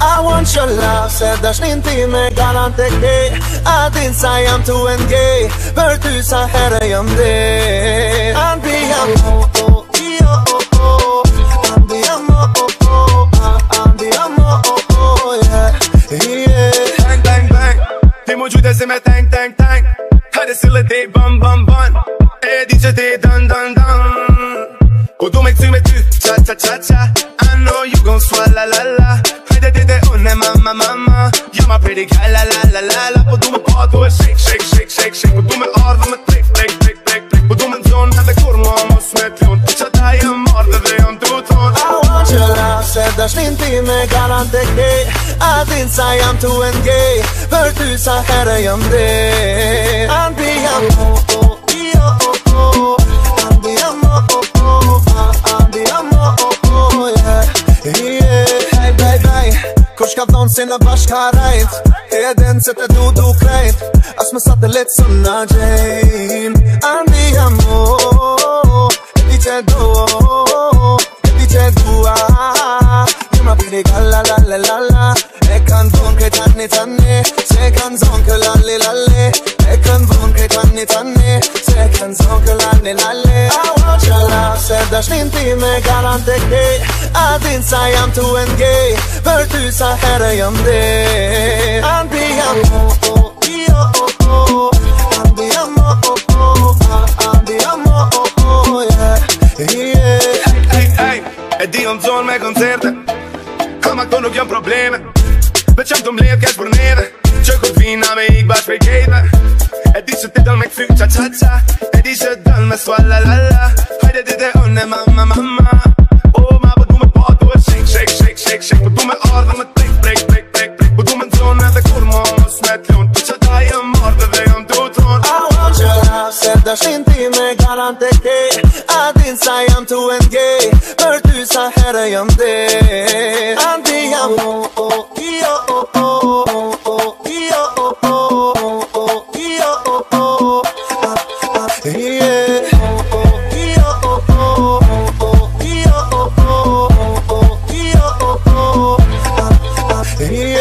I want your love said the ne garantek de Adin sayam tu enge Per ty sa hereyam de Anbiyam oh oh oh oh oh Anbiyam oh oh oh ah, Anbiyam oh oh oh yeah Yeah Bang bang bang Ti mojude se me tank tank tank Hadi sile de bam bam bam E dice de dan dan dan Odo mek tu me tu Cha cha cha cha I know you gon swalla la la Unë e ma, ma, ma, ma You're my pretty gal, la, la, la, la Po du me pa, du e shake, shake, shake, shake Po du me ardhë, du me t'lik, t'lik, t'lik, t'lik Po du me djonë, heve kur më, mos me djonë Këtë që dajë më ardhë, dhe janë du thonë I want your love, se da shninti me galante ke A din sa jam tuen gej Për ty sa herë jam de Andi jam mu... Kush ka thonë se në bashka rajt E den se të du du krejt As më sa të letë së në gjejn Andi jam o E di që do E di që dua Një ma piri ka la la la la la E kanë vonë kre tani tani Se kanë zonë kë lali lali E kanë vonë kre tani tani Në zonë këllani në le A u qëllase dërsh një timë e galante kej A din sa jam tu e ngej Për ty sa herë jam dhe Andi jam o-o-o I-o-o-o Andi jam o-o-o Andi jam o-o-o I-e-e di në zonë me koncerte Ka ma të nuk janë probleme Pe qëmë të mblejët ka shburnere Që këtë vina me ikë bashkë me i kejve E di së të tëllë me këfrykë qa-qa-qa Dashë sin ti me garante ke A din sa jam të enge Për ty sa herë jam de Andi jam Io o o Io o o Io o o Yeah